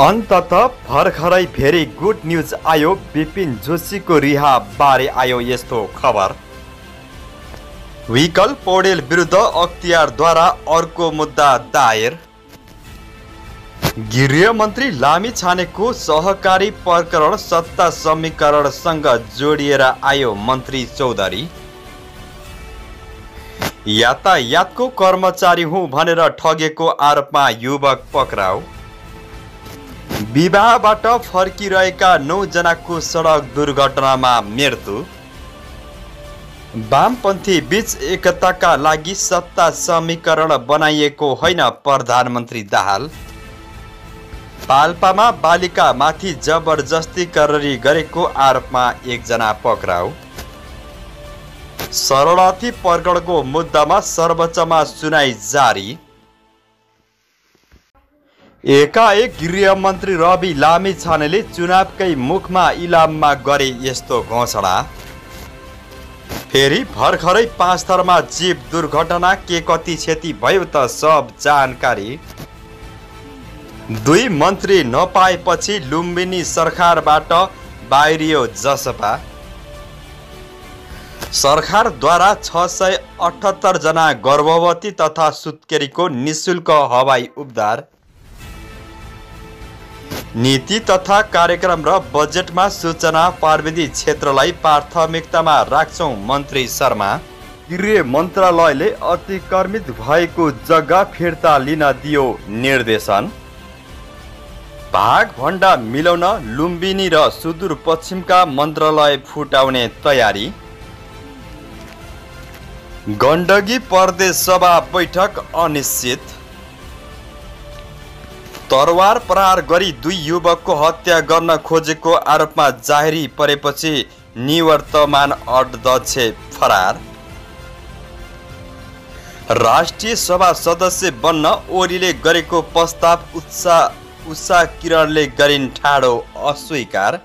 अन्तत भर्खरै very good news आयो विपिन जोशीको रिहा बारे आयो यस्तो खबर। विकल पौडेल विरुद्ध अख्तियारद्वारा अर्को मुद्दा दायर। गृहमन्त्री लामी छानेको सहकारी प्रकरण सत्ता समीकरणसँग जोडिएर आयो मन्त्री चौधरी। यातायातको कर्मचारी हुँ भनेर ठगेको आरोपमा युवक पक्राउ। विवाहबाट फर्किरहेका नौजनाको सडक दुर्घटनामा मृत्यु। वामपन्थी बीच एकताका लागि सत्ता समीकरण बनाइएको होइन प्रधानमन्त्री दाहाल। पाल्पामा बालिकामाथि जबरजस्ती कररी गरेको आरोपमा एकजना पक्राउ। शरणार्थी प्रकरणको मुद्दामा सर्वोच्चमा सुनाइ जारी। एकाएक गृहमन्त्री रवि लामी छानेले चुनावकै मुखमा इलाममा गरे यस्तो घोषणा। फेरि भर्खरै पाँच थरमा जीव दुर्घटना के कति क्षति भयो त सब जानकारी। दुई मन्त्री नपाएपछि लुम्बिनी सरकारबाट बाहिरियो जसपा। सरकारद्वारा छ सय अठहत्तरजना गर्भवती तथा सुत्केरीको निशुल्क हवाई उपचार नीति तथा कार्यक्रम र बजेटमा सूचना प्रविधि क्षेत्रलाई प्राथमिकतामा राख्छौँ मन्त्री शर्मा। गृह मन्त्रालयले अतिक्रमित भएको जग्गा फिर्ता लिन दियो निर्देशन। भागभन्डा मिलाउन लुम्बिनी र सुदूरपश्चिमका मन्त्रालय फुटाउने तयारी। गण्डकी प्रदेश सभा बैठक अनिश्चित। तरवार प्रहार गरी दुई युवकको हत्या गर्न खोजेको आरोपमा जाहेरी परेपछि निवर्तमान अध्यक्ष फरार। राष्ट्रिय सभा सदस्य बन्न ओलीले गरेको प्रस्ताव उत्साह उषा किरणले गरिन् ठाडो अस्वीकार।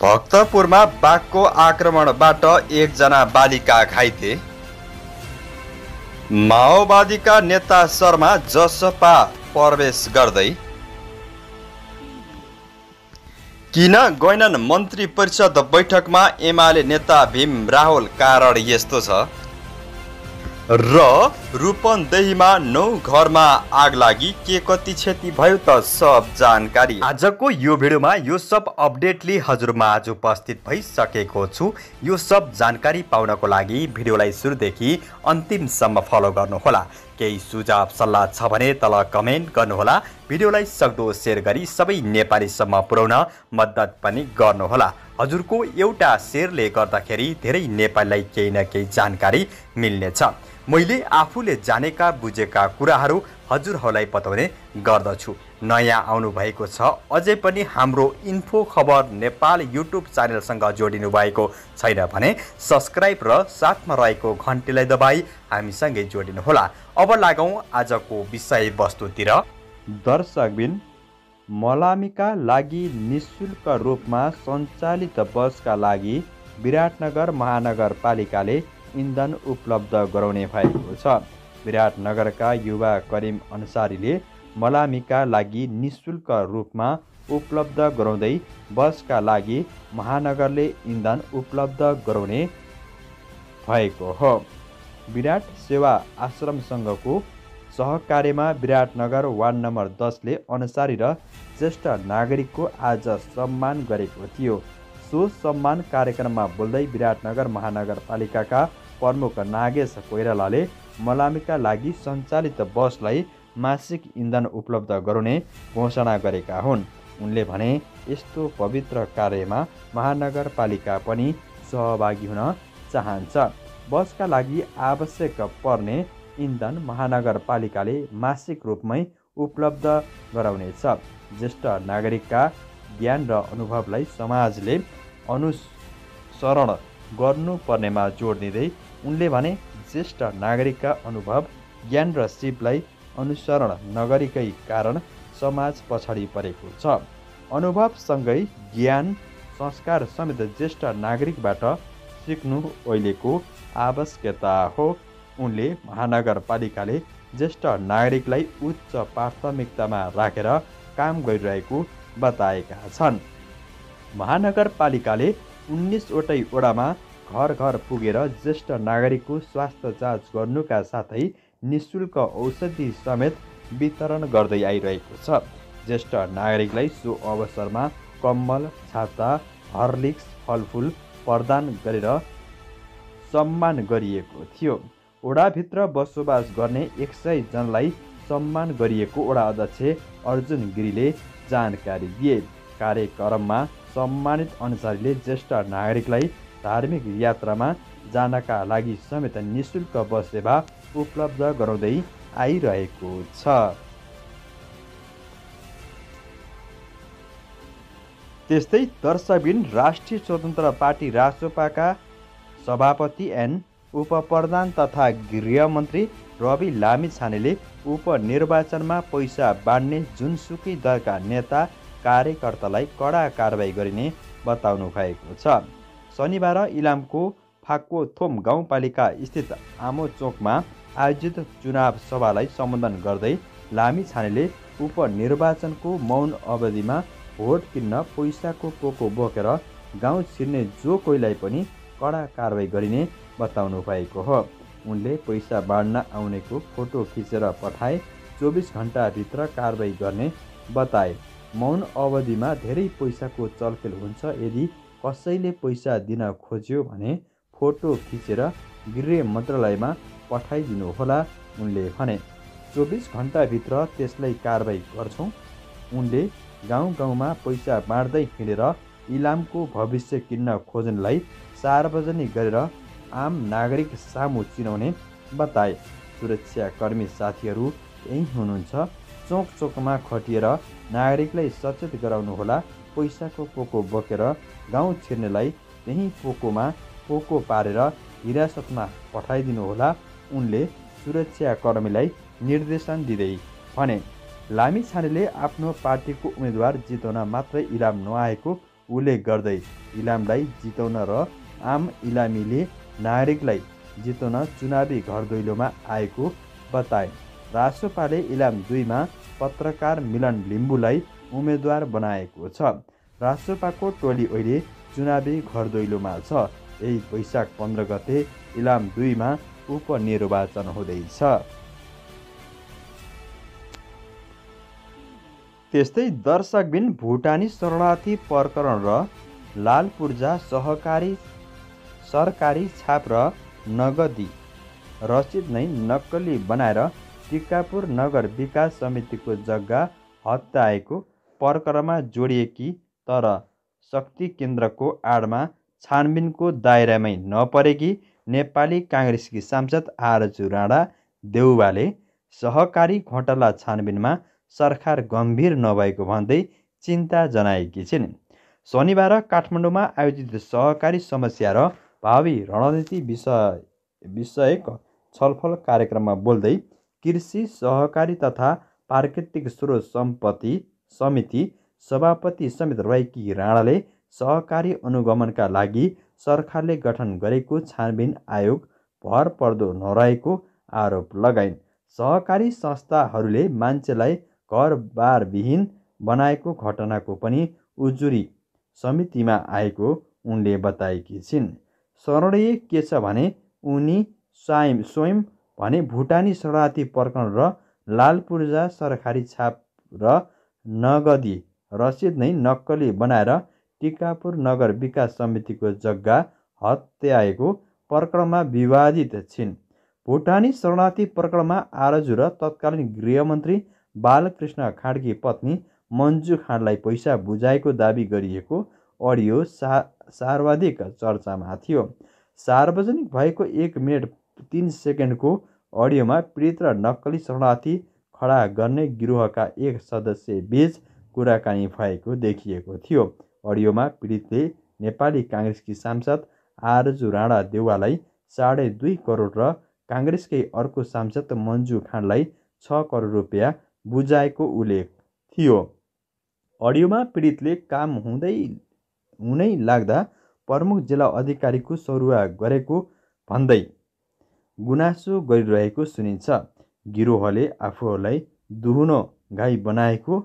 भक्तपुरमा बाघको आक्रमणबाट एकजना बालिका घाइते। माओवादीका नेता शर्मा जसपा प्रवेश गर्दै किन गएनन् मन्त्री परिषद बैठकमा एमाले नेता भीम राहुल कारण यस्तो छ? र रूपन्देहीमा नौ घरमा आग लागि के कति क्षति भयो त सब जानकारी। आजको यो भिडियोमा यो सब अपडेटले हजुरमा आज उपस्थित भइसकेको छु। यो सब जानकारी पाउनको लागि भिडियोलाई सुरुदेखि अन्तिमसम्म फलो गर्नुहोला। केही सुझाव सल्लाह छ भने तल कमेन्ट गर्नुहोला। भिडियोलाई सक्दो सेयर गरी सबै नेपालीसम्म पुर्याउन मद्दत पनि गर्नुहोला। हजुरको एउटा सेयरले गर्दाखेरि धेरै नेपालीलाई केही न केही जानकारी मिल्नेछ। मैले आफूले जानेका बुझेका कुराहरू हजुरहरूलाई बताउने गर्दछु। नयाँ आउनुभएको छ अझै पनि हाम्रो इन्फो खबर नेपाल युट्युब च्यानलसँग जोडिनु भएको छैन भने सब्सक्राइब र साथमा रहेको घन्टीलाई दबाई हामीसँगै जोडिनुहोला। अब लागौँ आजको विषयवस्तुतिर। दर्शकबिन मलामीका लागि निशुल्क रूपमा सञ्चालित बसका लागि विराटनगर महानगरपालिकाले इन्धन उपलब्ध गराउने भएको छ। विराटनगरका युवा करिम अन्सारीले मलामीका लागि निशुल्क रूपमा उपलब्ध गराउँदै बसका लागि महानगरले इन्धन उपलब्ध गराउने भएको हो। विराट सेवा आश्रमसँगको सहकार्यमा विराटनगर वार्ड नम्बर दसले अनुसारी र ज्येष्ठ नागरिकको आज सम्मान गरेको थियो। सो सम्मान कार्यक्रममा बोल्दै विराटनगर महानगरपालिकाका प्रमुख नागेश कोइरालाले मलामीका लागि सञ्चालित बसलाई मासिक इन्धन उपलब्ध गराउने घोषणा गरेका हुन्। उनले भने यस्तो पवित्र कार्यमा महानगरपालिका पनि सहभागी हुन चाहन्छ। बसका लागि आवश्यक पर्ने इन्धन महानगरपालिकाले मासिक रूपमै उपलब्ध गराउनेछ। ज्येष्ठ नागरिकका ज्ञान र अनुभवलाई समाजले अनुसरण गर्नुपर्नेमा जोड दिँदै उनले भने ज्येष्ठ नागरिकका अनुभव ज्ञान र सिपलाई अनुसरण नगरेकै कारण समाज पछाडि परेको छ। अनुभवसँगै ज्ञान संस्कार समेत ज्येष्ठ नागरिकबाट सिक्नु अहिलेको आवश्यकता हो। उनले महानगरपालिकाले ज्येष्ठ नागरिकलाई उच्च प्राथमिकतामा राखेर काम गरिरहेको बताएका छन्। महानगरपालिकाले उन्नाइसवटै वडामा घर घर पुगेर ज्येष्ठ नागरिकको स्वास्थ्य जाँच गर्नुका साथै निशुल्क औषधि समेत वितरण गर्दै आइरहेको छ। ज्येष्ठ नागरिकलाई सो अवसरमा कम्बल छाता हर्लिक्स फलफुल प्रदान गरेर सम्मान गरिएको थियो। ओडाभित्र बसोबास गर्ने एक सयजनालाई सम्मान गरिएको ओडा अध्यक्ष अर्जुन गिरीले जानकारी दिए। कार्यक्रममा सम्मानित अनुसारीले ज्येष्ठ नागरिकलाई धार्मिक यात्रामा जानका लागि समेत निशुल्क बस सेवा उपलब्ध गराउँदै आइरहेको छ। त्यस्तै दर्शकबिन राष्ट्रिय स्वतन्त्र पार्टी राजोपाका सभापति एन उपप्रधान तथा गृहमन्त्री रवि लामी छानेले उपनिर्वाचनमा पैसा बाँड्ने जुनसुकै दलका नेता कार्यकर्तालाई कडा कारवाही गरिने बताउनु भएको छ। शनिबार इलामको फाक्कोथोम गाउँपालिका स्थित आमो चोकमा आयोजित चुनाव सभालाई सम्बोधन गर्दै लामी छानेले उपनिर्वाचनको मौन अवधिमा भोट किन्न पैसाको पोको बोकेर गाउँ छिर्ने जो कोहीलाई पनि कडा कारवाही गरिने बताउनु भएको हो। उनले पैसा बाँड्न आउनेको फोटो खिचेर पठाए चौबिस घन्टाभित्र कारवाही गर्ने बताए। मौन अवधिमा धेरै पैसाको चलखेल हुन्छ यदि कसैले पैसा दिन खोज्यो भने फोटो खिचेर गृह मन्त्रालयमा पठाइदिनुहोला उनले भने। चौबिस घन्टाभित्र त्यसलाई कारवाही गर्छौँ। उनले गाउँ गाउँमा पैसा बाँड्दै हिँडेर इलामको भविष्य किन्न खोज्नेलाई सार्वजनिक गरेर आम नागरिक सामु चिनाउने बताए। सुरक्षाकर्मी साथीहरू यही हुनुहुन्छ। चोक चोकमा खटिएर नागरिकलाई सचेत गराउनुहोला पैसाको पोको बोकेर गाउँ छिर्नेलाई त्यही पोकोमा पोको पारेर हिरासतमा पठाइदिनुहोला उनले सुरक्षाकर्मीलाई निर्देशन दिँदै भने लामी छानेले आफ्नो पार्टीको उम्मेदवार जिताउन मात्रै इलाम नआएको उल्लेख गर्दै इलामलाई जिताउन र आम इलामीले नागरिकलाई जिताउन चुनावी घर दैलोमा आएको बताए। रासोपाले इलाम दुईमा पत्रकार मिलन लिम्बूलाई उम्मेदवार बनाएको छ। रासोपाको टोली अहिले चुनावी घर दैलोमा छ। यही वैशाख पन्ध्र गते इलाम दुईमा उपनिर्वाचन हुँदैछ। त्यस्तै दर्शकबिन भुटानी शरणार्थी प्रकरण र लाल पूर्जा सहकारी सरकारी छाप र नगदी रसिद नै नक्कली बनाएर टिकापुर नगर विकास समितिको जग्गा हत्याएको प्रकरणमा जोडिएकी तर शक्ति केन्द्रको आडमा छानबिनको दायरामै नपरेकी नेपाली काङ्ग्रेसकी सांसद आरजु राणा देउवाले सहकारी घोटाला छानबिनमा सरकार गम्भीर नभएको भन्दै चिन्ता जनाएकी छिन्। शनिबार काठमाडौँमा आयोजित सहकारी समस्या र भावी रणनीति विषय विषयक छलफल कार्यक्रममा बोल्दै कृषि सहकारी तथा प्राकृतिक स्रोत सम्पत्ति समिति सभापति समेत रहेकी राणाले सहकारी अनुगमनका लागि सरकारले गठन गरेको छानबिन आयोग भर पर्दो नरहेको आरोप लगाइन्। सहकारी संस्थाहरूले मान्छेलाई घरबारविहीन बनाएको घटनाको पनि उजुरी समितिमा आएको उनले बताएकी छिन्। स्मरणीय के छ भने उनी स्वयं स्वयं भने भुटानी शरणार्थी प्रकरण र लाल पूर्जा सरकारी छाप र नगदी रसिद नै नक्कली बनाएर टिकापुर नगर विकास समितिको जग्गा हत्याएको प्रकरणमा विवादित छिन्। भुटानी शरणार्थी प्रकरणमा आरजु र तत्कालीन गृहमन्त्री बालकृष्ण खाँडकी पत्नी मन्जु खाँडलाई पैसा बुझाएको दावी गरिएको अडियो सा सर्वाधिक चर्चामा थियो। सार्वजनिक भएको एक मिनट तिन सेकेन्डको अडियोमा पीडित र नक्कली शरणार्थी खडा गर्ने गिरोहका एक सदस्य बीच कुराकानी भएको देखिएको थियो। अडियोमा पीडितले नेपाली काङ्ग्रेसकी सांसद आरजु राणा देउवालाई साढे दुई करोड र काङ्ग्रेसकै अर्को सांसद मन्जु खाँडलाई छ करोड रुपियाँ बुझाएको उल्लेख थियो। अडियोमा पीडितले काम हुँदै हुनै लाग्दा प्रमुख जिल्ला अधिकारीको सरुवा गरेको भन्दै गुनासो गरिरहेको सुनिन्छ। गिरोहले आफूहरूलाई दुहुनो घाइ बनाएको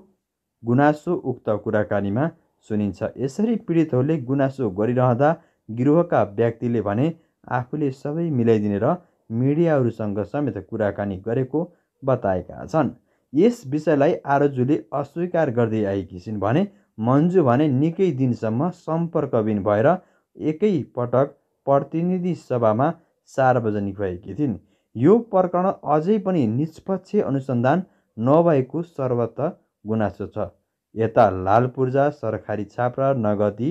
गुनासो उक्त कुराकानीमा सुनिन्छ। यसरी पीडितहरूले गुनासो गरिरहँदा गिरोहका व्यक्तिले भने आफूले सबै मिलाइदिने र मिडियाहरूसँग समेत कुराकानी गरेको बताएका छन्। यस विषयलाई आरजुले अस्वीकार गर्दै आएकी छिन्। भने मन्जु भने निकै दिनसम्म सम्पर्कविन भएर एकै पटक प्रतिनिधि सभामा सार्वजनिक भएकी थिइन्। यो प्रकरण अझै पनि निष्पक्ष अनुसन्धान नभएको सर्वत्र गुनासो छ। यता लालपूर्जा सरकारी छाप्रा नगदी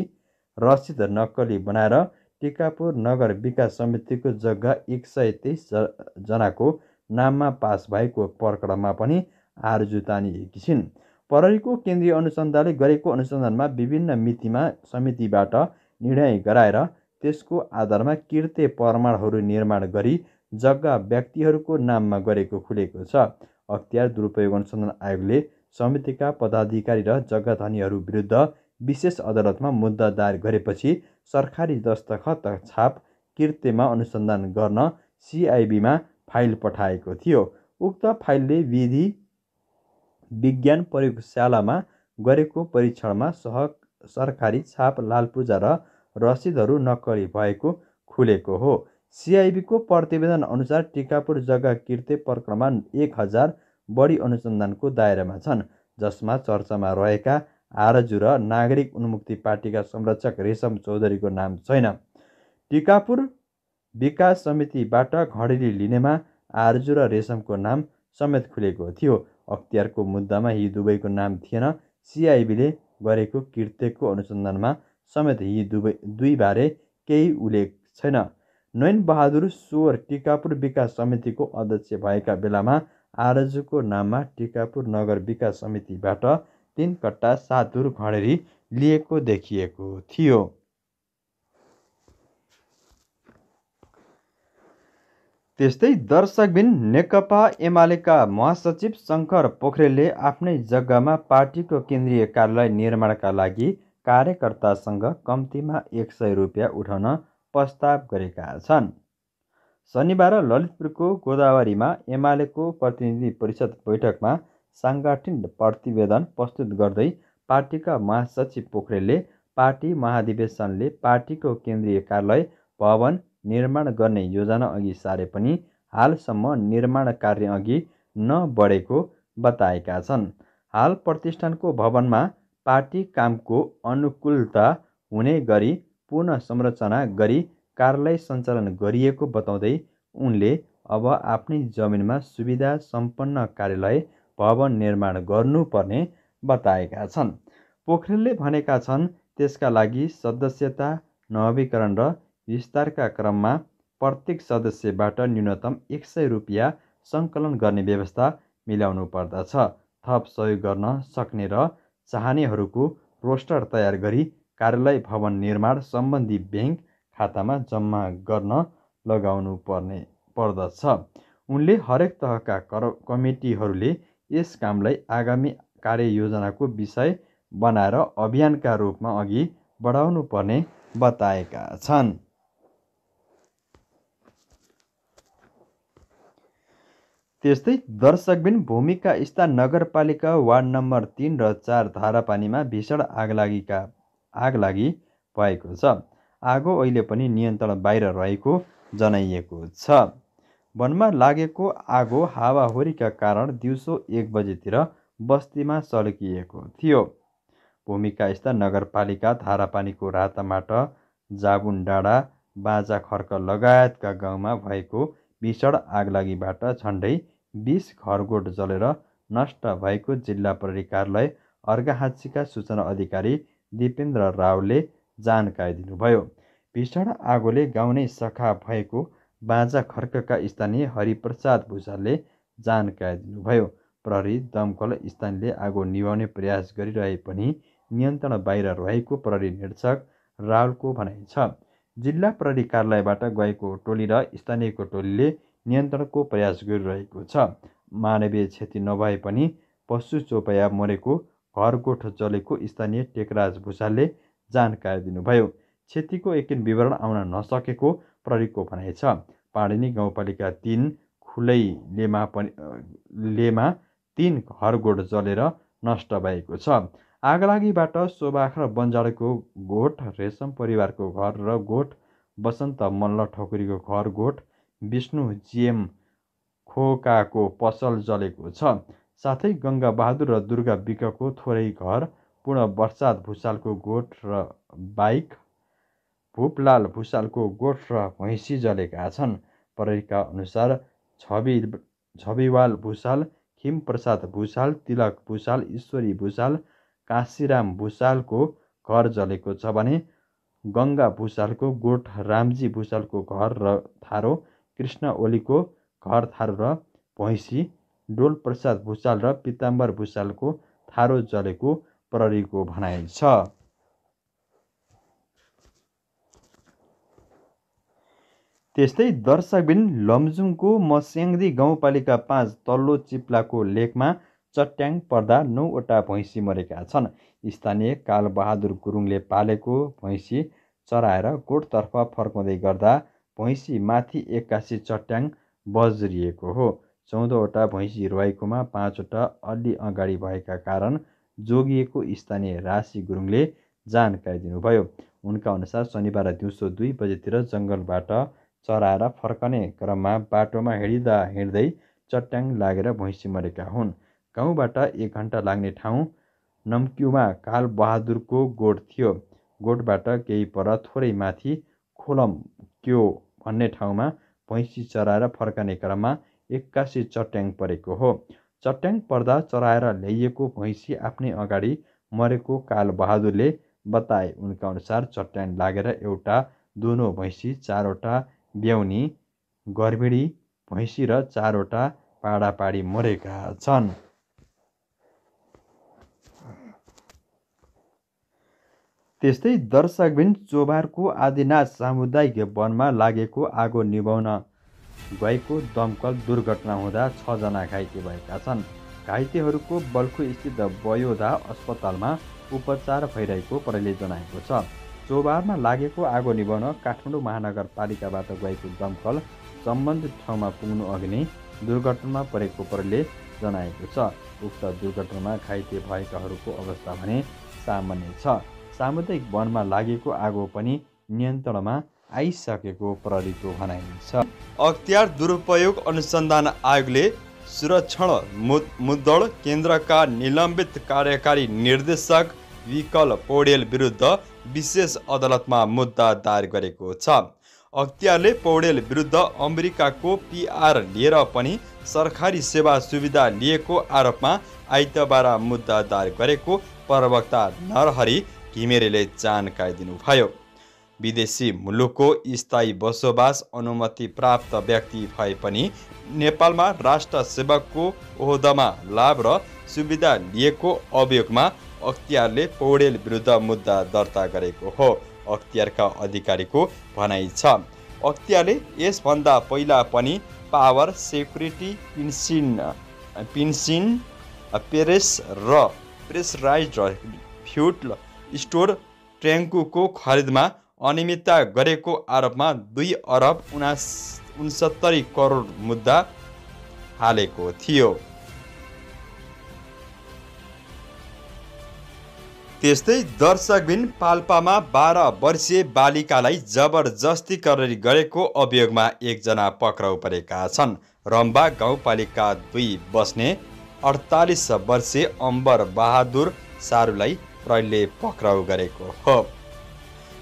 रसिद नक्कली बनाएर टिकापुर नगर विकास समितिको जग्गा एक सय तेइस जनाको नाममा पास भएको प्रकरणमा पनि आरजु तानिएकी छिन्। प्रहरीको केन्द्रीय अनुसन्धानले गरेको अनुसन्धानमा विभिन्न मितिमा समितिबाट निर्णय गराएर त्यसको आधारमा किर्ते प्रमाणहरू निर्माण गरी जग्गा व्यक्तिहरूको नाममा गरेको खुलेको छ। अख्तियार दुरुपयोग अनुसन्धान आयोगले समितिका पदाधिकारी र जग्गा धनीहरू विरुद्ध विशेष अदालतमा मुद्दा दायर गरेपछि सरकारी दस्तखत छाप किर्तेमा अनुसन्धान गर्न सिआइबीमा फाइल पठाएको थियो। उक्त फाइलले विधि विज्ञान प्रयोगशालामा गरेको परीक्षणमा सह सरकारी छाप लालपूजा र रसिदहरू नक्कली भएको खुलेको हो। सिआइबीको प्रतिवेदन अनुसार टिकापुर जग्गा किर्ते प्रकरणमा एक हजार बढी अनुसन्धानको दायरामा छन् जसमा चर्चामा रहेका आरजु र नागरिक उन्मुक्ति पार्टीका संरक्षक रेशम चौधरीको नाम छैन। टिकापुर विकास समितिबाट घडेरी लिनेमा आरजु र रेशमको नाम समेत खुलेको थियो। अख्तियारको मुद्दामा यी दुवैको नाम थिएन। सिआइबीले गरेको कृत्यको अनुसन्धानमा समेत यी दुवै दुईबारे केही उल्लेख छैन। नयन बहादुर स्वर टिकापुर विकास समितिको अध्यक्ष भएका बेलामा आरजुको नाममा टिकापुर नगर विकास समितिबाट तिन कट्टा सातुर घडेरी लिएको देखिएको थियो। त्यस्तै दर्शकबिन नेकपा एमालेका महासचिव शङ्कर पोखरेलले आफ्नै जग्गामा पार्टीको केन्द्रीय कार्यालय निर्माणका लागि कार्यकर्तासँग कम्तीमा एक सय रुपियाँ उठाउन प्रस्ताव गरेका छन्। शनिबार ललितपुरको गोदावरीमा एमालेको प्रतिनिधि परिषद बैठकमा साङ्गठनिक प्रतिवेदन प्रस्तुत गर्दै पार्टीका महासचिव पोखरेलले पार्टी महाधिवेशनले पार्टीको केन्द्रीय कार्यालय भवन निर्माण गर्ने योजना अघि सारे पनि हालसम्म निर्माण कार्य अघि नबढेको बताएका छन्। हाल प्रतिष्ठानको भवनमा पार्टी कामको अनुकूलता हुने गरी पुनः संरचना गरी कार्यालय सञ्चालन गरिएको बताउँदै उनले अब आफ्नै जमिनमा सुविधा सम्पन्न कार्यालय भवन निर्माण गर्नुपर्ने बताएका छन्। पोखरेलले भनेका छन् त्यसका लागि सदस्यता नवीकरण र विस्तारका क्रममा प्रत्येक सदस्यबाट न्यूनतम एक सय रुपियाँ सङ्कलन गर्ने व्यवस्था मिलाउनु पर्दछ। थप सहयोग गर्न सक्ने र चाहनेहरूको रोस्टर तयार गरी कार्यालय भवन निर्माण सम्बन्धी ब्याङ्क खातामा जम्मा गर्न लगाउनु पर्ने पर्दछ। उनले हरेक तहका कर कमिटीहरूले यस कामलाई आगामी कार्ययोजनाको विषय बनाएर अभियानका रूपमा अघि बढाउनु पर्ने बताएका छन्। त्यस्तै दर्शकबिन भूमिका स्थान नगरपालिका वार्ड नम्बर तिन र चार धारापानीमा भीषण आगलागीका आगलागी भएको छ। आगो अहिले पनि नियन्त्रण बाहिर रहेको जनाइएको छ। वनमा लागेको आगो हावाहुरीका कारण दिउँसो एक बजेतिर बस्तीमा सल्किएको थियो। भूमिका स्थान नगरपालिका धारापानीको रातामाट जाबुन डाँडा बाजा खर्क लगायतका गाउँमा भएको भीषण आगलागीबाट झन्डै बिस घरगोठ जलेर नष्ट भएको जिल्ला प्रहरी कार्यालय अर्घाहाँसीका सूचना अधिकारी दिपेन्द्र रावले जानकारी दिनुभयो। भीषण आगोले गाउँ नै सखा भएको बाजा खर्कका स्थानीय हरिप्रसाद भूषालले जानकारी दिनुभयो। प्रहरी दमकल स्थानीयले आगो निभाउने प्रयास गरिरहे पनि नियन्त्रण बाहिर रहेको प्रहरी निरीक्षक रावलको भनाइ छ। जिल्ला प्रहरी कार्यालयबाट गएको टोली र स्थानीयको टोलीले नियन्त्रणको प्रयास गरिरहेको छ। मानवीय क्षति नभए पनि पशु चोपया मरेको घरगोठ जलेको स्थानीय टेकराज भूषालले जानकारी दिनुभयो। क्षतिको एकिन विवरण आउन नसकेको प्रहरीको भनाइ छ। पाणिनी गाउँपालिका तिन ठुलैलेमा पनि लेमा तिन घरगोठ जलेर नष्ट भएको छ। आगलागीबाट सोबाख र बन्जाडको गोठ रेशम परिवारको घर र गोठ वसन्त मल्ल ठकुरीको घर गोठ विष्णु जिएम खोकाको पसल जलेको छ। साथै गङ्गा बहादुर र दुर्गा विकको थोरै घर पूर्ण वर्षाद भुषालको गोठ र बाइक भूपलाल भुषालको गोठ र भैँसी जलेका छन्। प्रहरीका अनुसार छवि छविवाल भुषाल खिमप्रसाद भुषाल तिलक भुषाल ईश्वरी भुषाल काशीराम भुषालको घर जलेको छ भने गङ्गा भुषालको गोठ रामजी भुषालको घर र थारो कृष्ण ओलीको घर थारो र भैँसी डोलप्रसाद भुषाल र पिताम्बर भुषालको थारो जलेको प्रहरीको भनाइ छ। त्यस्तै दर्शकबिन लमजुङको मस्याङ्दी गाउँपालिका पाँच तल्लो चिप्लाको लेकमा चट्याङ पर्दा नौवटा भैँसी मरेका छन्। स्थानीय कालबहादुर गुरुङले पालेको भैँसी चराएर गोठतर्फ फर्काउँदै गर्दा भैँसी माथि एक्कासी चट्याङ बज्रिएको हो। चौधवटा भैँसी रुवाइकोमा पाँचवटा अलि अगाडि भएका कारण जोगिएको स्थानीय राशि गुरुङले जानकारी दिनुभयो। उनका अनुसार शनिबार दिउँसो दुई बजेतिर जङ्गलबाट चराएर फर्कने क्रममा बाटोमा हिँड्दा हिँड्दै चट्याङ लागेर भैँसी मरेका हुन्। गाउँबाट एक घन्टा लाग्ने ठाउँ नम्क्युमा कालबहादुरको गोठ थियो। गोठबाट केही पर थोरै माथि खोलम क्यो भन्ने ठाउँमा भैँसी चराएर फर्कने क्रममा एक्कासी चट्याङ परेको हो। चट्याङ पर्दा चराएर ल्याइएको भैँसी आफ्नै अगाडि मरेको कालबहादुरले बताए। उनका अनुसार चट्याङ लागेर एउटा दुनो भैँसी चारवटा ब्याउनी गर्भिणी भैँसी र चारवटा पाडापाडी मरेका छन्। त्यस्तै दर्शकबिन चोभारको आदिनाथ सामुदायिक वनमा लागेको आगो निभाउन गएको दमकल दुर्घटना हुँदा छजना घाइते भएका छन्। घाइतेहरूको बल्खु स्थित बयोधा अस्पतालमा उपचार भइरहेको प्रहरीले जनाएको छ। चौबारमा लागेको आगो निभाउन काठमाडौँ महानगरपालिकाबाट गएको दमकल सम्बन्धित ठाउँमा पुग्नु अघि नै दुर्घटनामा परेको प्रहरीले जनाएको छ। उक्त दुर्घटनामा घाइते भएकाहरूको अवस्था भने सामान्य छ। सामुदायिक वनमा लागेको आगो पनि नियन्त्रणमा आइसकेको प्रहरीको भनाइ छ। अख्तियार दुरुपयोग अनुसन्धान आयोगले सुरक्षण मुद्दल केन्द्रका निलम्बित कार्यकारी निर्देशक विकल पौडेल विरुद्ध विशेष अदालतमा मुद्दा दायर गरेको छ। अख्तियारले पौडेल विरुद्ध अमेरिकाको पिआर लिएर पनि सरकारी सेवा सुविधा लिएको आरोपमा आइतबार मुद्दा दायर गरेको प्रवक्ता नरहरि घिमिरेले जानकारी दिनुभयो। विदेशी मुलुकको स्थायी बसोबास अनुमति प्राप्त व्यक्ति भए पनि नेपालमा राष्ट्र सेवकको ओहदामा लाभ र सुविधा लिएको अभियोगमा अख्तियारले पौडेल विरुद्ध मुद्दा दर्ता गरेको हो। अख्तियारका अधिकारीको भनाइ छ अख्तियारले यसभन्दा पहिला पनि पावर सेक्युरिटी पिन्सिन पिन्सिन पेरेस र प्रेसराइज फ्युट स्टोर ट्याङ्कुको खरिदमा अनियमितता गरेको आरोपमा दुई अरब उनास उन्सत्तरी करोड मुद्दा हालेको थियो। त्यस्तै दर्शकबिन पाल्पामा बाह्र वर्षीय बालिकालाई जबरजस्ती कररी गरेको अभियोगमा एकजना पक्राउ परेका छन्। रम्बा गाउँपालिका दुई बस्ने अडतालिस वर्षीय अम्बर बहादुर सारूलाई प्रहरीले पक्राउ गरेको हो।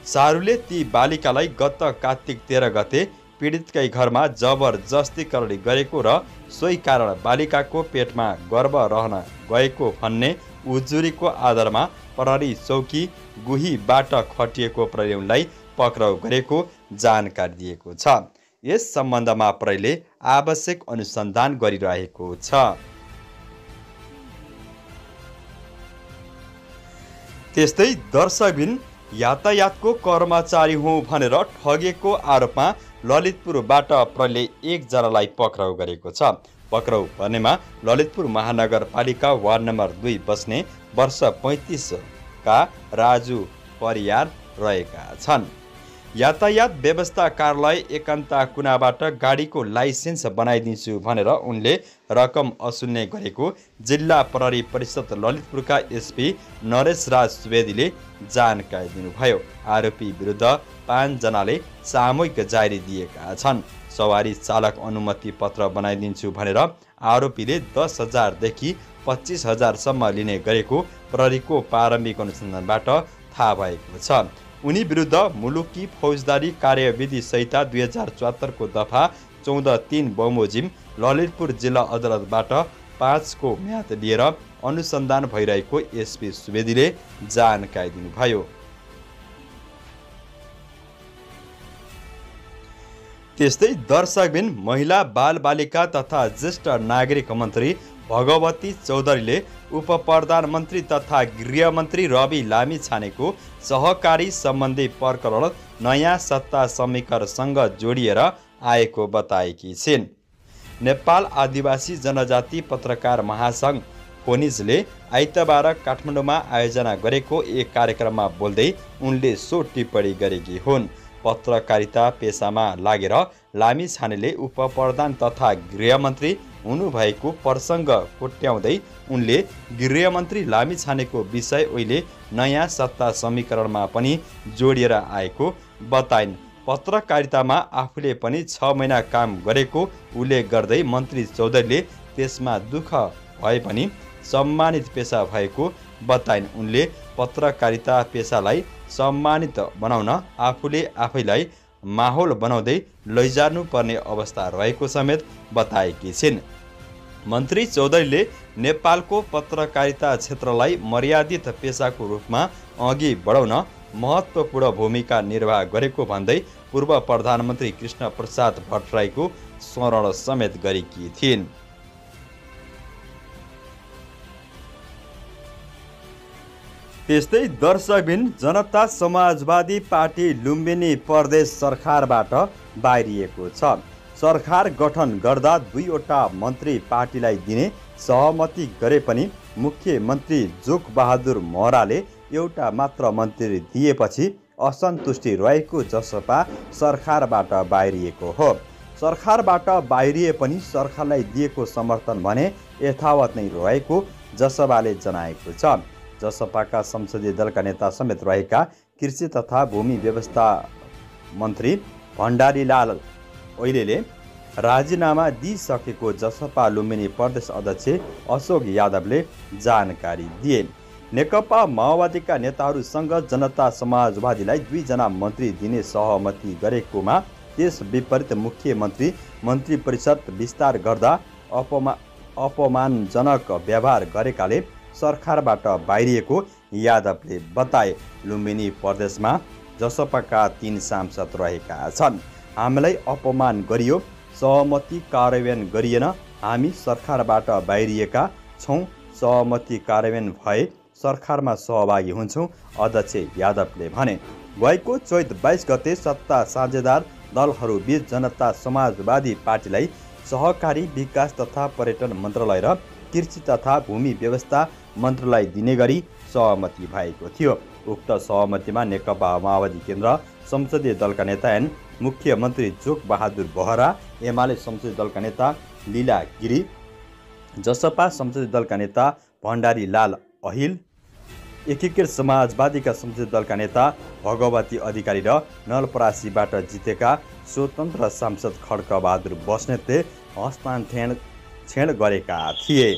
सारूले ती बालिकालाई गत कार्तिक तेह्र गते पीडितकै घरमा जबरजस्ती करडी गरेको र सोही कारण बालिकाको पेटमा गर्भ रहन गएको भन्ने उजुरीको आधारमा प्रहरी चौकी गुहीबाट खटिएको प्रहरी पक्राउ गरेको जानकारी दिएको छ। यस सम्बन्धमा प्रहरीले आवश्यक अनुसन्धान गरिरहेको छ। त्यस्तै दर्शकबिन यातायातको कर्मचारी हुँ भनेर ठगेको आरोपमा ललितपुरबाट प्रहरीले एकजनालाई पक्राउ गरेको छ। पक्राउ पर्नेमा ललितपुर महानगरपालिका वार्ड नम्बर दुई बस्ने वर्ष पैँतिसका राजु परियार रहेका छन्। यातायात व्यवस्था कार्यालय एकान्ता कुनाबाट गाडीको लाइसेन्स बनाइदिन्छु भनेर उनले रकम असुल्ने गरेको जिल्ला प्रहरी परिषद ललितपुरका एसपी नरेश राज सुवेदीले जानकारी दिनुभयो। आरोपी विरुद्ध पाँचजनाले सामूहिक जारी दिएका छन्। सवारी चालक अनुमति पत्र बनाइदिन्छु भनेर आरोपीले दस हजारदेखि पच्चिस हजारसम्म लिने गरेको प्रहरीको प्रारम्भिक अनुसन्धानबाट थाहा भएको छ। उनी विरुद्ध मुलुकी फौजदारी कार्यविधि संहिता दुई हजार चौहत्तरको दफा चौध तिन बमोजिम ललितपुर जिल्ला अदालतबाट पाँचको म्याद लिएर अनुसन्धान भइरहेको एसपी सुवेदीले जानकारी दिनुभयो। त्यस्तै दर्शकबिन महिला बालबालिका तथा ज्येष्ठ नागरिक मन्त्री भगवती चौधरीले उप प्रधानमन्त्री तथा गृहमन्त्री रवि लामी छानेको सहकारी सम्बन्धी प्रकरण नयाँ सत्ता समीकरणसँग जोडिएर आएको बताएकी छिन्। नेपाल आदिवासी जनजाति पत्रकार महासङ्घ फोनिजले आइतबार काठमाडौँमा आयोजना गरेको एक कार्यक्रममा बोल्दै उनले सो टिप्पणी गरेकी हुन्। पत्रकारिता पेसामा लागेर लामी छानेले उप प्रधान तथा गृहमन्त्री हुनुभएको प्रसङ्ग कोट्याउँदै उनले गृहमन्त्री लामी छानेको विषय अहिले नयाँ सत्ता समीकरणमा पनि जोडिएर आएको बताइन्। पत्रकारितामा आफूले पनि छ महिना काम गरेको उल्लेख गर्दै मन्त्री चौधरीले त्यसमा दुःख भए पनि सम्मानित पेसा भएको बताइन्। उनले पत्रकारिता पेसालाई सम्मानित बनाउन आफूले आफैलाई माहौल बनाउँदै लैजानुपर्ने अवस्था रहेको समेत बताएकी छिन्। मन्त्री चौधरीले नेपालको पत्रकारिता क्षेत्रलाई मर्यादित पेसाको रूपमा अघि बढाउन महत्त्वपूर्ण भूमिका निर्वाह गरेको भन्दै पूर्व प्रधानमन्त्री कृष्ण प्रसाद भट्टराईको स्मरण समेत गरेकी थिइन्। त्यस्तै दर्शकबिन जनता समाजवादी पार्टी लुम्बिनी प्रदेश सरकारबाट बाहिरिएको छ। सरकार गठन गर्दा दुईवटा मन्त्री पार्टीलाई दिने सहमति गरे पनि मुख्यमन्त्री जोकबहादुर महराले एउटा मात्र मन्त्री दिएपछि असन्तुष्टि रहेको जसपा सरकारबाट बाहिरिएको हो। सरकारबाट बाहिरिए पनि सरकारलाई दिएको समर्थन भने यथावत नै रहेको जसपाले जनाएको छ। जसपाका संसदीय दलका नेता समेत रहेका कृषि तथा भूमि व्यवस्था मन्त्री भण्डारीलाल ओइलेले राजीनामा दिइसकेको जसपा लुम्बिनी प्रदेश अध्यक्ष अशोक यादवले जानकारी दिए। नेकपा माओवादीका नेताहरूसँग जनता समाजवादीलाई दुईजना मन्त्री दिने सहमति गरेकोमा त्यस विपरीत मुख्यमन्त्री मन्त्री परिषद विस्तार गर्दा अपमा अपमानजनक व्यवहार गरेकाले सरकारबाट बाहिरिएको यादवले बताए। लुम्बिनी प्रदेशमा जसपाका तिन सांसद रहेका छन् हामीलाई अपमान गरियो सहमति कार्यान्वयन गरिएन हामी सरकारबाट बाहिरिएका छौँ सहमति कार्यान्वयन भए सरकारमा सहभागी हुन्छौँ अध्यक्ष यादवले भने गएको चैत बाइस गते सत्ता साझेदार दलहरूबीच जनता समाजवादी पार्टीलाई सहकारी विकास तथा पर्यटन मन्त्रालय र कृषि तथा भूमि व्यवस्था मन्त्रालय दिने गरी सहमति भएको थियो। उक्त सहमतिमा नेकपा माओवादी केन्द्र संसदीय दलका नेता एन मुख्यमन्त्री जोक बहादुर बोहरा एमाले संसदीय दलका नेता लीला गिरी जसपा संसदीय दलका नेता भण्डारी लाल अहिल एकीकृत समाजवादीका संसदीय दलका नेता भगवती अधिकारी र नलपरासीबाट जितेका स्वतन्त्र सांसद खड्कबहादुर बस्नेतले हस्तान्तरण क्षण गरेका थिए।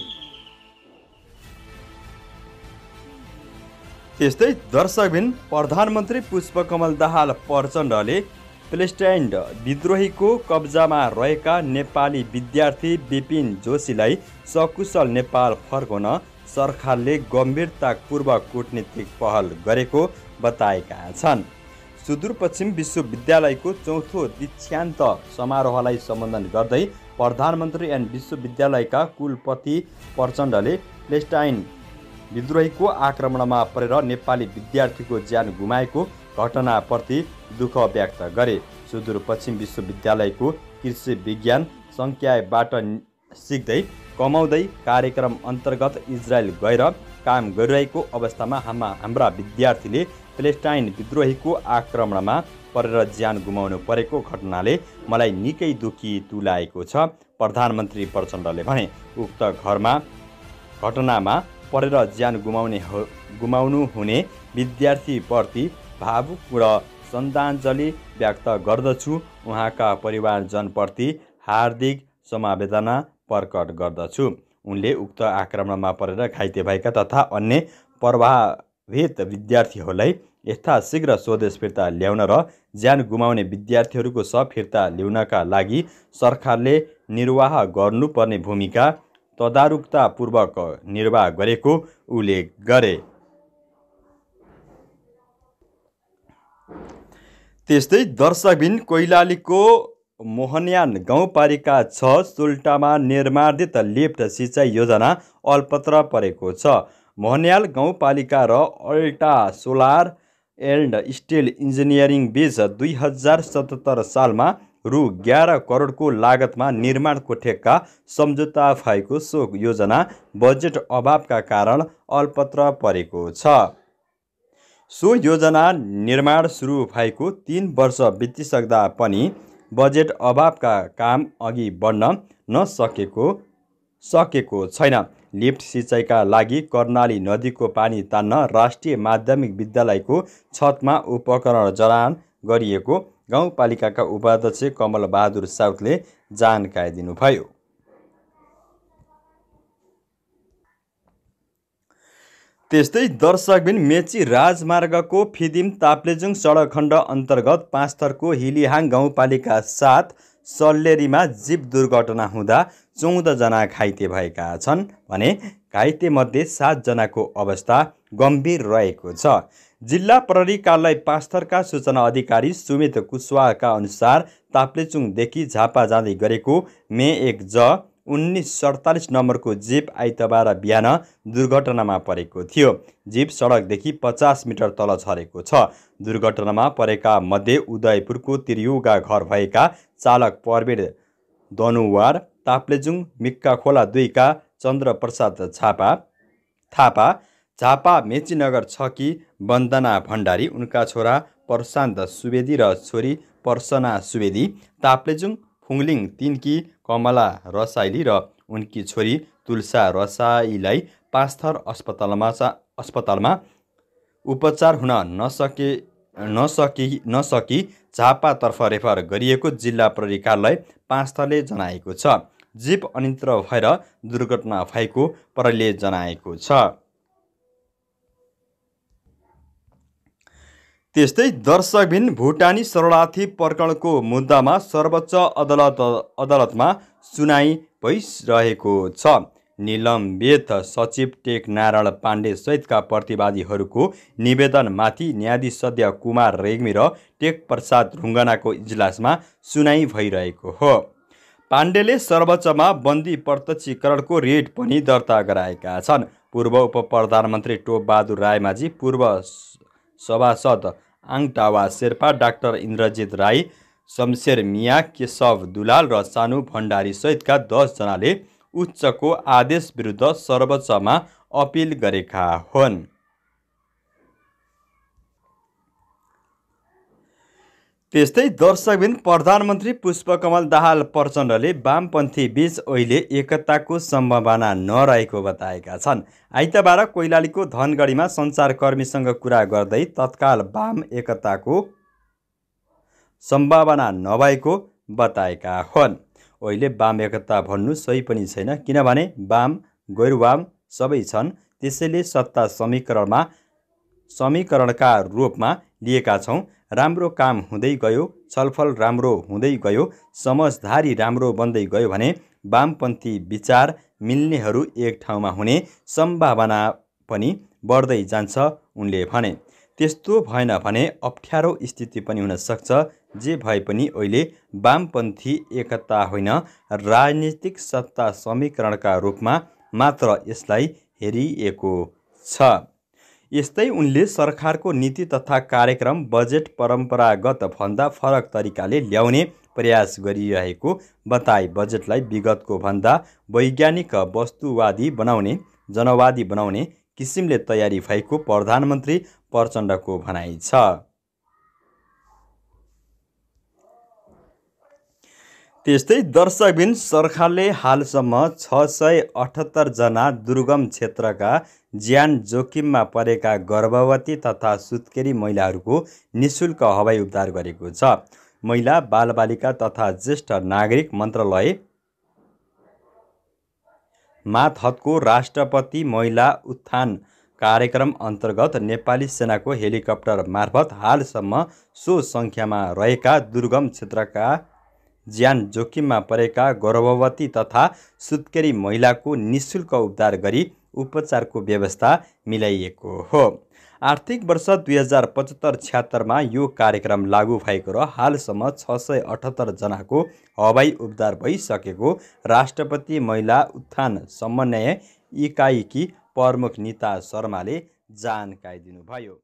त्यस्तै दर्शकबिन प्रधानमन्त्री पुष्पकमल दाहाल प्रचण्डले प्लेस्ट्यान्ड विद्रोहीको कब्जामा रहेका नेपाली विद्यार्थी विपिन जोशीलाई सकुशल नेपाल फर्काउन सरकारले गम्भीरतापूर्वक कुटनीतिक पहल गरेको बताएका छन्। सुदूरपश्चिम विश्वविद्यालयको चौथो दीक्षान्त समारोहलाई सम्बोधन गर्दै प्रधानमन्त्री एन्ड विश्वविद्यालयका कुलपति प्रचण्डले प्लेस्टाइन विद्रोहीको आक्रमणमा परेर नेपाली विद्यार्थीको ज्यान गुमाएको घटनाप्रति दुःख व्यक्त गरे। सुदूरपश्चिम विश्वविद्यालयको कृषि विज्ञान सङ्ख्याबाट सिक्दै कमाउँदै कार्यक्रम अन्तर्गत इजरायल गएर काम गरिरहेको अवस्थामा हाम्रा हाम्रा विद्यार्थीले प्लेस्टाइन विद्रोहीको आक्रमणमा परेर ज्यान गुमाउनु परेको घटनाले मलाई निकै दुखी तुलाएको छ प्रधानमन्त्री प्रचण्डले भने। उक्त घरमा घटनामा परेर ज्यान गुमाउने हो गुमाउनु हुने विद्यार्थीप्रति भावुक र श्रद्धाञ्जली व्यक्त गर्दछु। उहाँका परिवारजनप्रति हार्दिक समवेदना प्रकट गर्दछु। उनले उक्त आक्रमणमा परेर घाइते भएका तथा अन्य प्रभावित विद्यार्थीहरूलाई यथाशीघ्र स्वदेश फिर्ता ल्याउन र ज्यान गुमाउने विद्यार्थीहरूको सब फिर्ता ल्याउनका लागि सरकारले निर्वाह गर्नुपर्ने भूमिका तदारुकतापूर्वक निर्वाह गरेको उल्लेख गरे। त्यस्तै दर्शकबिन कोइलालीको मोहनयान गाउँपालिका छ सुल्टामा निर्माणित लिफ्ट सिँचाइ योजना अल्पत्र परेको छ। मोहनयाल गाउँपालिका र Alta solar and steel engineering बिच दुई हजार सतहत्तर सालमा रु एघार करोडको लागतमा निर्माणको ठेक्का सम्झौता भएको सो योजना बजेट अभावका कारण अल्पत्र परेको छ। सो योजना निर्माण सुरु भएको तिन वर्ष बितिसक्दा पनि बजेट अभावका काम अघि बढ्न नसकेको सकेको छैन। लिफ्ट सिँचाइका लागि कर्णाली नदीको पानी तान्न राष्ट्रिय माध्यमिक विद्यालयको छतमा उपकरण जडान गरिएको गाउँपालिकाका उपाध्यक्ष कमल बहादुर जानकारी दिनुभयो। त्यस्तै दर्शकबिन मेची राजमार्गको फिदिम ताप्लेजुङ सडक खण्ड अन्तर्गत पाँचथरको हिलिहाङ गाउँपालिका सात सल्लेरीमा जीव दुर्घटना हुँदा चौधजना घाइते भएका छन् भने घाइतेमध्ये सातजनाको अवस्था गम्भीर रहेको छ। जिल्ला प्रहरी कार्यालय पाँचथरका सूचना अधिकारी सुमित कुशवाहाका अनुसार ताप्लेचुङदेखि झापा जाँदै गरेको मे एक ज उन्नाइस सडतालिस नम्बरको जिप आइतबार बिहान दुर्घटनामा परेको थियो। जिप सडकदेखि पचास मिटर तल झरेको छ। दुर्घटनामा परेका मध्ये उदयपुरको त्रियुगा घर भएका चालक प्रवीण दनुवार ताप्लेजुङ मिक्का खोला दुईका चन्द्रप्रसाद छापा थापा झापा मेचीनगर छकी वन्दना भण्डारी उनका छोरा प्रशान्त सुवेदी र छोरी पर्सना सुवेदी ताप्लेजुङ फुङलिङ तिनकी कमला रसाइली र उनकी छोरी तुलसा रसाईलाई पाँचथर अस्पतालमा अस्पतालमा उपचार हुन नसके नसकी नसकी झापातर्फ रेफर गरिएको जिल्ला प्रहरी कार्यालय पाँचथरले जनाएको छ। जीप अनित्र भएर दुर्घटना भएको प्रहरीले जनाएको छ। त्यस्तै दर्शकबिन भुटानी शरणार्थी प्रकरणको मुद्दामा सर्वोच्च अदालत अदालतमा सुनाइ भइरहेको छ। निलम्बित सचिव टेक नारायण पाण्डे सहितका प्रतिवादीहरूको निवेदनमाथि न्यायाधीश सद्य कुमार रेग्मी र टेक प्रसाद ढुङ्गानाको इजलासमा सुनाइ भइरहेको हो। पाण्डेले सर्वोच्चमा बन्दी प्रत्यक्षीकरणको रेट पनि दर्ता गराएका छन्। पूर्व उप प्रधानमन्त्री टोप बहादुर रायमाझी पूर्व सभासद आङटावा शेर्पा डाक्टर इन्द्रजित राई शमशेर मिया केशव दुलाल र सानु भण्डारी सहितका दसजनाले उच्चको आदेश विरुद्ध सर्वोच्चमा अपिल गरेका हुन्। त्यस्तै दर्शकबिन प्रधानमन्त्री पुष्पकमल दाहाल प्रचण्डले वामपन्थी बीच अहिले एकताको सम्भावना नरहेको बताएका छन्। आइतबार कोइलालीको धनगढीमा सञ्चारकर्मीसँग कुरा गर्दै तत्काल वाम एकताको सम्भावना नभएको बताएका हुन्। अहिले वाम एकता भन्नु सही पनि छैन किनभने वाम गैरवाम सबै छन्। त्यसैले सत्ता समीकरणमा समीकरणका रूपमा लिएका छौँ। राम्रो काम हुँदै गयो छलफल राम्रो हुँदै गयो समझदारी राम्रो बन्दै गयो भने वामपन्थी विचार मिल्नेहरू एक ठाउँमा हुने सम्भावना पनि बढ्दै जान्छ उनले भने। त्यस्तो भएन भने अप्ठ्यारो स्थिति पनि हुन सक्छ जे भए पनि अहिले वामपन्थी एकता होइन राजनीतिक सत्ता समीकरणका रूपमा मात्र यसलाई हेरिएको छ। यस्तै उनले सरकारको नीति तथा कार्यक्रम बजेट परम्परागत भन्दा फरक तरिकाले ल्याउने प्रयास गरिरहेको बताए बजेटलाई विगतको भन्दा वैज्ञानिक वस्तुवादी बनाउने जनवादी बनाउने किसिमले तयारी भएको प्रधानमन्त्री प्रचण्डको भनाइ छ। त्यस्तै दर्शकबिन सरकारले हालसम्म छ सय अठहत्तरजना दुर्गम क्षेत्रका ज्यान जोखिममा परेका गर्भवती तथा सुत्केरी महिलाहरूको निशुल्क हवाई उपचार गरेको छ। महिला बालबालिका तथा ज्येष्ठ नागरिक मन्त्रालय मातहतको राष्ट्रपति महिला उत्थान कार्यक्रम अन्तर्गत नेपाली सेनाको हेलिकप्टर मार्फत हालसम्म सो सङ्ख्यामा रहेका दुर्गम क्षेत्रका ज्यान जोखिममा परेका गर्भवती तथा सुत्केरी महिलाको निशुल्क उपचार गरी उपचारको व्यवस्था मिलाइएको हो। आर्थिक वर्ष दुई हजार पचहत्तर छ्यात्तरमा यो कार्यक्रम लागू भएको र हालसम्म छ सय अठहत्तरजनाको हवाई उपचार भइसकेको राष्ट्रपति महिला उत्थान समन्वय इकाइकी प्रमुख निता शर्माले जानकारी दिनुभयो।